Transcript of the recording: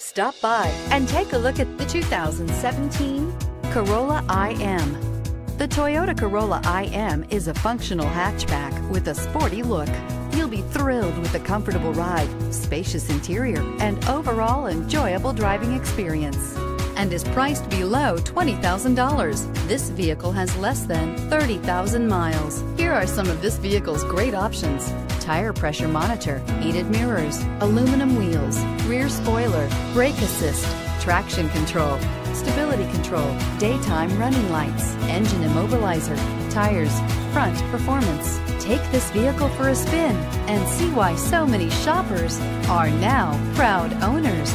Stop by and take a look at the 2017 Corolla IM. The Toyota Corolla IM is a functional hatchback with a sporty look. You'll be thrilled with the comfortable ride, spacious interior, and overall enjoyable driving experience. And is priced below $20,000. This vehicle has less than 30,000 miles. Here are some of this vehicle's great options tire pressure monitor, heated mirrors, aluminum wheels, rear spoiler, brake assist, traction control, stability control, daytime running lights, engine immobilizer, tires, front performance. Take this vehicle for a spin and see why so many shoppers are now proud owners.